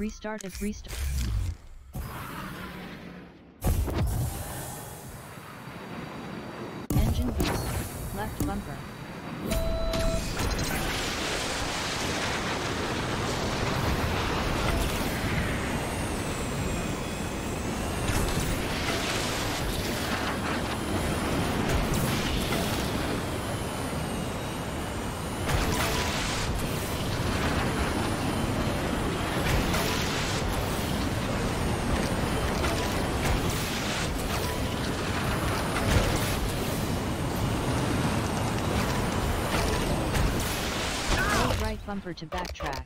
Restart if restart. Engine boost. Left bumper. Bumper to backtrack.